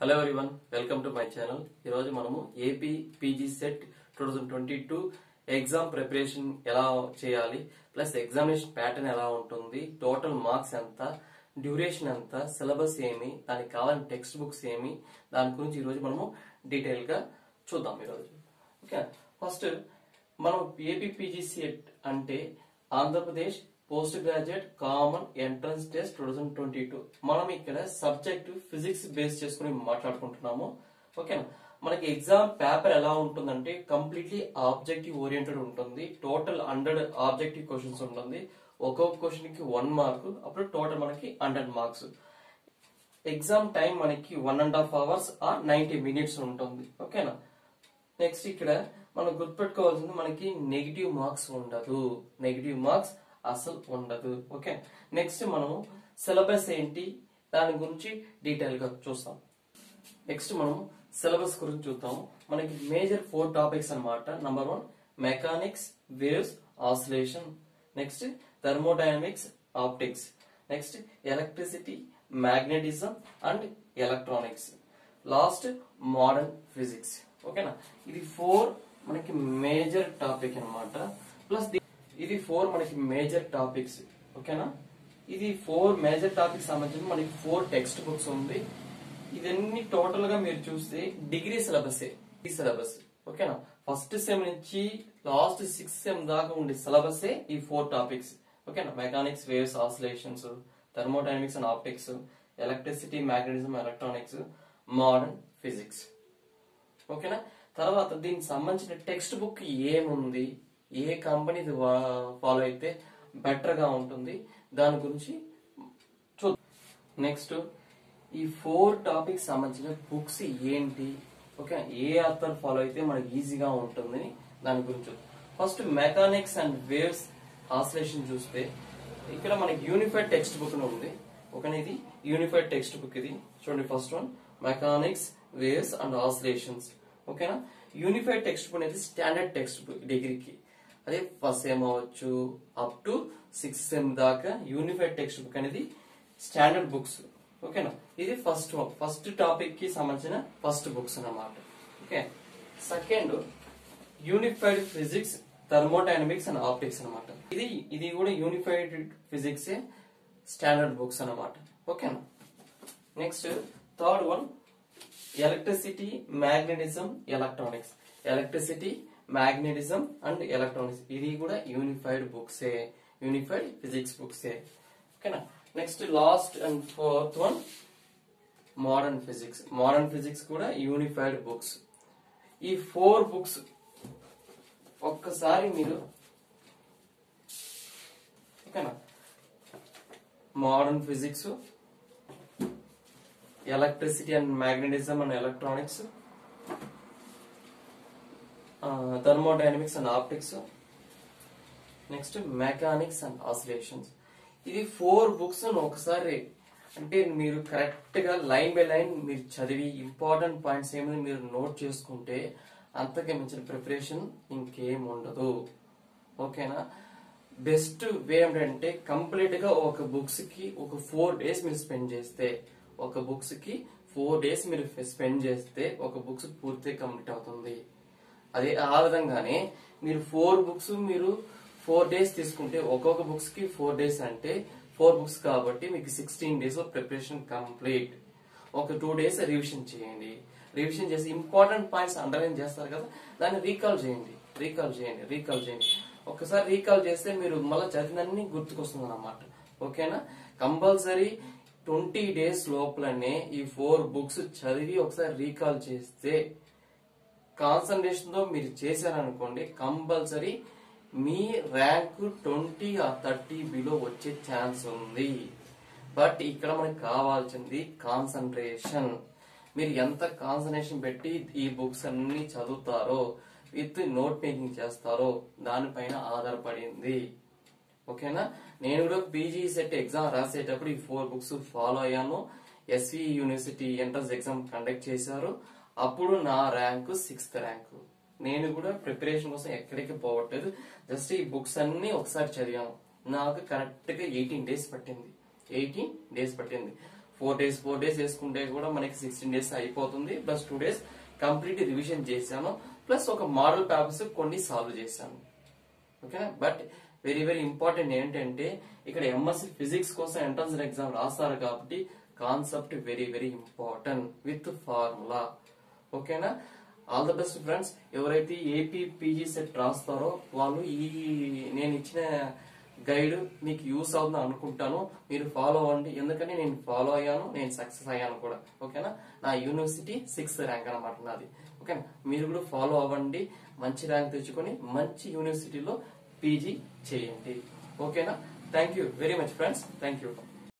Hello everyone welcome to my channel ఈరోజు మనము AP PG CET two thousand twenty two exam preparation ఎలా చేయాలి plus examination pattern ఎలా ఉంటుంది టోటల్ మార్క్స్ ఎంత డ్యూరేషన్ ఎంత సిలబస్ ఏమి దానికి కావాలని టెక్స్ట్ బుక్స్ ఏమి దాని గురించి ఈరోజు మనము డీటెయిల్గా చూద్దాం ఈరోజు. ఓకే ఫస్ట్ మనం ఏపీ పీజీ సెట్ అంటే Andhra Pradesh post graduate common entrance test two thousand twenty two మనం ఇక్కడ సబ్జెక్ట్ ఫిజిక్స్ బేస్ చేసుకుని మాట్లాడుకుంటున్నాము. ఓకేనా మనకి ఎగ్జామ్ పేపర్ ఎలా ఉంటుందంటే కంప్లీట్లీ ఆబ్జెక్టివ్ ఓరియంటెడ్ ఉంటుంది. టోటల్ హండ్రెడ్ ఆబ్జెక్టివ్ క్వశ్చన్స్ ఉంటుంది. ఒక్కొక్క క్వశ్చన్కి వన్ మార్క్ అప్పుడు టోటల్ మనకి హండ్రెడ్ మార్క్స్ ఎగ్జామ్ టైం మనకి one and half hours or ninety minutes ఉంటుంది. ఓకేనా నెక్స్ట్ ఇక్కడ మనం గుర్తుపెట్టుకోవాల్సింది మనకి నెగిటివ్ మార్క్స్ ఉండదు. నెగిటివ్ మార్క్స్ అసలు ఉండదు. ఓకే? నెక్స్ట్ మనము సిలబస్ ఏంటి? దాని గురించి డీటెయిల్గా చూస్తాం. నెక్స్ట్ మనం సిలబస్ గురించి చూద్దాం మనకి మేజర్ ఫోర్ టాపిక్స్ అన్నమాట. Number one mechanics waves oscillation next thermodynamics optics next electricity magnetism and electronics last modern physics ఓకేనా ఇది ఫోర్ మనకి మేజర్ టాపిక్ అన్నమాట. ప్లస్ ఇది ఫోర్ మనకి మేజర్ టాపిక్స్ ఓకేనా? ఇది ఫోర్ మేజర్ టాపిక్స్ సంబంధించి మనకి ఫోర్ టెక్స్ట్ బుక్స్ ఉంది. ఇదన్నీ టోటల్గా మీరు చూస్తే డిగ్రీ సిలబస్ ఈ సిలబస్ ఓకేనా? ఫస్ట్ సెమ్ నుంచి లాస్ట్ సిక్స్ సెమ్ దాకా ఉండే సిలబస్ ఈ ఫోర్ టాపిక్స్ ఓకేనా? Mechanics waves oscillations thermodynamics and optics electricity magnetism electronics modern physics ఓకేనా? తర్వాత దీనికి సంబంధించిన టెక్స్ట్ బుక్ ఏముంది? ఏ కంపెనీ ఫాలో అయితే బెటర్గా ఉంటుంది. దాని గురించి చూద్దాం నెక్స్ట్ ఈ ఫోర్ టాపిక్స్ సంబంధించిన బుక్స్ ఏంటి? ఓకే ఏ ఆథర్ ఫాలో అయితే మనకి ఈజీగా ఉంటుంది దాని గురించి first mechanics and waves oscillation చూస్తే ఇక్కడ మనకి యూనిఫైడ్ టెక్స్ట్ బుక్ ఉంది. ఓకే ఇది యూనిఫైడ్ టెక్స్ట్ బుక్ ఇది. చూడండి first one mechanics waves and oscillations ఓకేనా యూనిఫైడ్ టెక్స్ట్ బుక్ అనేది స్టాండర్డ్ టెక్స్ట్ బుక్ డిగ్రీకి అదే ఫస్ట్ సెమ్ అవ్వచ్చు? అప్ టు సిక్స్త్ సెమ్ దాకా యూనిఫైడ్ టెక్స్ట్ బుక్ అనేది స్టాండర్డ్ బుక్స్ ఓకేనా ఇది ఫస్ట్ ఫస్ట్ టాపిక్కి సంబంధించిన ఫస్ట్ బుక్స్ అన్నమాట. Okay second unified physics thermodynamics and optics అన్నమాట. ఇది ఇది కూడా యూనిఫైడ్ ఫిజిక్స్ స్టాండర్డ్ బుక్స్ అన్నమాట. ఓకేనా next third one electricity magnetism electronics electricity magnetism and electronics. ఇది కూడా యూనిఫైడ్ బుక్సే యూనిఫైడ్ ఫిజిక్స్ బుక్సే. ఓకేనా? Next last and fourth one modern physics. Modern physics కూడా యూనిఫైడ్ బుక్స్. ఈ ఫోర్ బుక్స్ ఒక్కసారి మీరు ఓకేనా? Modern physics electricity and magnetism and electronics thermodynamics and optics next mechanics and oscillations ఇది ఫోర్ బుక్స్ ఒకసారి అంటే మీరు కరెక్ట్గా లైన్ బై లైన్ మీరు చదివి ఇంపార్టెంట్ పాయింట్స్ ఏమైనా మీరు నోట్ చేసుకుంటే అంతకే మించిన ప్రిపరేషన్ ఇంకేం ఉండదు. ఓకేనా? బెస్ట్ వే ఏంటంటే కంప్లీట్గా ఒక బుక్స్కి ఒక ఫోర్ డేస్ మీరు స్పెండ్ చేస్తే ఒక బుక్స్కి ఫోర్ డేస్ మీరు స్పెండ్ చేస్తే ఒక బుక్స్ పూర్తిగా కంప్లీట్ అవుతుంది. అదే ఆ విధంగానే మీరు ఫోర్ బుక్స్ మీరు ఫోర్ డేస్ తీసుకుంటే ఒక్కొక్క బుక్స్కి ఫోర్ డేస్ అంటే ఫోర్ బుక్స్ కాబట్టి మీకు సిక్స్టీన్ డేస్ ప్రిపరేషన్ కంప్లీట్ ఒక టూ డేస్ రివిజన్ చేయండి. రివిజన్ చేసి ఇంపార్టెంట్ పాయింట్స్ అండర్లైన్ చేస్తారు కదా దాన్ని రీకాల్ చేయండి. రీకాల్ చేయండి రీకాల్ చేయండి. ఒకసారి రీకాల్ చేస్తే మీరు మళ్ళీ చదివినన్ని గుర్తుకొస్తుంది అనమాట ఓకేనా? కంపల్సరీ ట్వంటీ డేస్ లోపలనే ఈ ఫోర్ బుక్స్ చదివి ఒకసారి రీకాల్ చేస్తే కాన్సన్ట్రేషన్తో మీరు చేశారనుకోండి compulsory me rank twenty or thirty below వచ్చే ఛాన్స్ ఉంది. బట్ ఇక్కడ మనకు కావాల్సింది కాన్సన్ట్రేషన్. మీరు ఎంత కాన్సన్ట్రేషన్ పెట్టి ఈ బుక్స్ అన్ని చదువుతారో విత్ నోట్ మేకింగ్ చేస్తారో దానిపైన ఆధారపడింది. ఓకేనా? నేను కూడా పీజీ సెట్ ఎగ్జామ్ రాసేటప్పుడు ఈ ఫోర్ బుక్స్ ఫాలో అయ్యాను. SV university entrance exam conduct చేశారు. అప్పుడు నా ర్యాంకు సిక్స్త్ ర్యాంకు. నేను కూడా ప్రిపరేషన్ కోసం ఎక్కడికి పోవట్లేదు. జస్ట్ ఈ బుక్స్ అన్ని ఒకసారి చదివాను నాకు కరెక్ట్గా ఎయిటీన్ డేస్ పట్టింది. ఎయిటీన్ డేస్ పట్టింది. ఫోర్ డేస్ ఫోర్ డేస్ వేసుకుంటే కూడా మనకి సిక్స్టీన్ డేస్ అయిపోతుంది. Plus two days complete revision చేశాను. ప్లస్ ఒక మోడల్ పేపర్స్ కొన్ని సాల్వ్ చేశాను. ఓకేనా బట్ వెరీ వెరీ ఇంపార్టెంట్ ఏంటంటే ఇక్కడ ఎంఎస్సి ఫిజిక్స్ కోసం ఎంట్రన్స్ ఎగ్జామ్ రాస్తారు కాబట్టి concept very very important with formula. ఓకేనా? ఆల్ ద బెస్ట్ ఫ్రెండ్స్ ఎవరైతే ఏపీ పీజీ సెట్ రాస్తారో వాళ్ళు ఈ నేను ఇచ్చిన గైడ్ మీకు యూస్ అవుతుంది అనుకుంటాను. మీరు ఫాలో అవ్వండి. ఎందుకంటే నేను ఫాలో అయ్యాను నేను సక్సెస్ అయ్యాను కూడా. ఓకేనా? నా యూనివర్సిటీ సిక్స్త్ ర్యాంక్ అనమాట నాది. ఓకేనా? మీరు కూడా ఫాలో అవ్వండి. మంచి ర్యాంక్ తెచ్చుకొని మంచి యూనివర్సిటీలో పీజీ చేయండి. ఓకేనా? Thank you very much friends thank you